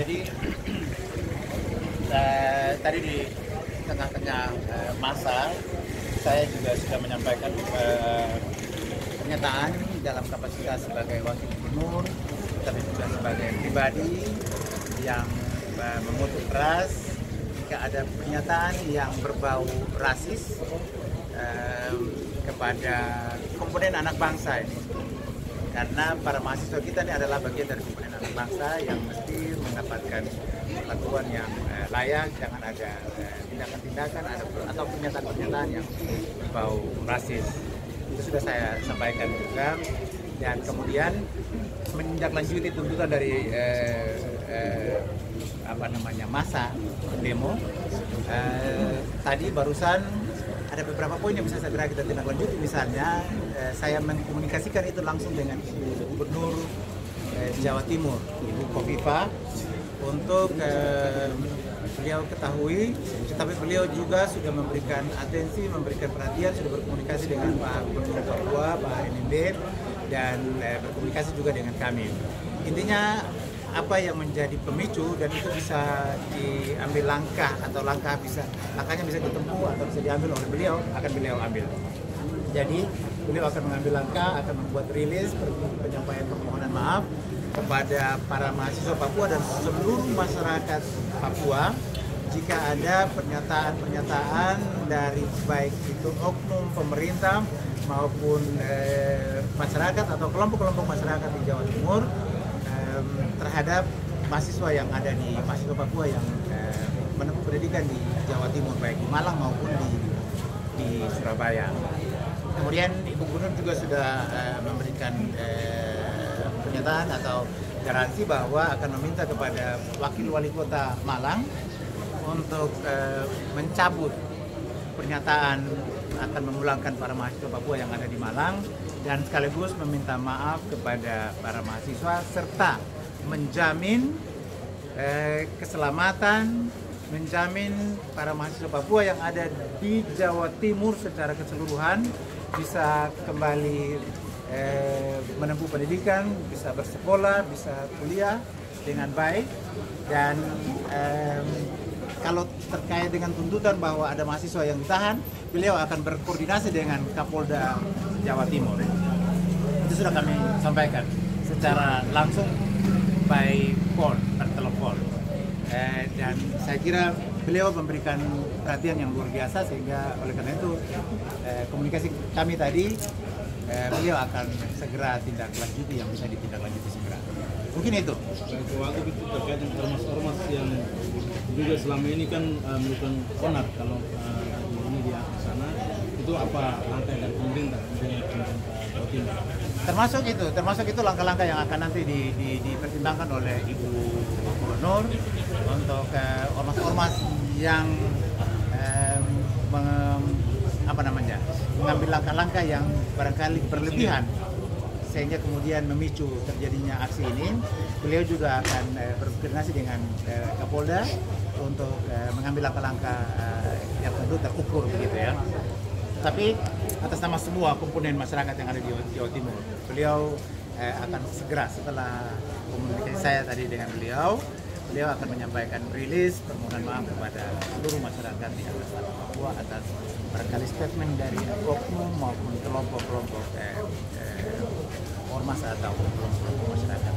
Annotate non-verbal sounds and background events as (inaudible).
Jadi (clears throat) eh, tadi di tengah-tengah eh, masa saya juga sudah menyampaikan eh, pernyataan dalam kapasitas sebagai wakil gubernur, tapi juga sebagai pribadi yang eh, mengutuk keras jika ada pernyataan yang berbau rasis kepada komponen anak bangsa ini. Karena para mahasiswa kita ini adalah bagian dari komponen anak bangsa yang mesti mendapatkan perlakuan yang eh, layak, jangan ada eh, tindakan-tindakan ada atau pernyataan-pernyataan yang berbau rasis. Itu sudah saya sampaikan juga. Dan kemudian menindaklanjuti tuntutan dari eh, eh, apa namanya masa demo. Eh, tadi barusan ada beberapa poin yang bisa segera kita tindak lanjuti. Misalnya eh, saya mengkomunikasikan itu langsung dengan Ibu Gubernur eh, Jawa Timur Ibu Kofifa untuk eh, beliau ketahui tapi beliau juga sudah memberikan atensi memberikan perhatian sudah berkomunikasi dengan Pak Gubernur Papua Pak NMB dan eh, berkomunikasi juga dengan kami. Intinya apa yang menjadi pemicu dan itu bisa diambil langkah atau langkah bisa langkahnya bisa ditempuh atau bisa diambil oleh beliau akan beliau ambil. Jadi beliau akan mengambil langkah akan membuat rilis penyampaian permohonan maaf kepada para mahasiswa Papua dan seluruh masyarakat Papua jika ada pernyataan-pernyataan dari baik itu oknum pemerintah maupun eh, masyarakat atau kelompok-kelompok masyarakat di Jawa Timur terhadap mahasiswa yang ada di mahasiswa Papua yang eh, menempuh pendidikan di Jawa Timur baik di Malang maupun di di Surabaya. Kemudian Ibu Gubernur juga sudah eh, memberikan eh, pernyataan atau garansi bahwa akan meminta kepada Wakil Wali Kota Malang untuk eh, mencabut pernyataan akan memulangkan para mahasiswa Papua yang ada di Malang dan sekaligus meminta maaf kepada para mahasiswa serta menjamin eh, keselamatan, menjamin para mahasiswa Papua yang ada di Jawa Timur secara keseluruhan bisa kembali eh, menempuh pendidikan, bisa bersekolah, bisa kuliah dengan baik. Dan em, kalau terkait dengan tuntutan bahwa ada mahasiswa yang ditahan, beliau akan berkoordinasi dengan Kapolda Jawa Timur. Itu sudah kami sampaikan secara langsung by phone, per telepon. Eh, dan saya kira beliau memberikan perhatian yang luar biasa sehingga oleh karena itu eh, komunikasi kami tadi eh, beliau akan segera tindak lanjuti yang bisa ditindaklanjuti segera. Mungkin itu. Wagub itu terkait dengan ormas-ormas yang juga selama ini kan uh, melakukan onar kalau uh, itu apa langkah dari pemerintah termasuk itu termasuk itu langkah-langkah yang akan nanti di, di, dipertimbangkan oleh ibu gubernur untuk eh, ormas-ormas yang meng- apa namanya mengambil langkah-langkah yang barangkali berlebihan sehingga kemudian memicu terjadinya aksi ini. Beliau juga akan eh, berkoordinasi dengan eh, Kapolda untuk eh, mengambil langkah-langkah eh, yang tentu terukur begitu ya tapi atas nama semua komponen masyarakat yang ada di Jawa Timur, beliau eh, akan segera setelah komunikasi saya tadi dengan beliau, beliau akan menyampaikan rilis permohonan maaf kepada seluruh masyarakat di atas tanah Papua atas barangkali statement dari oknum maupun kelompok-kelompok eh, eh, ormas atau kelompok-kelompok masyarakat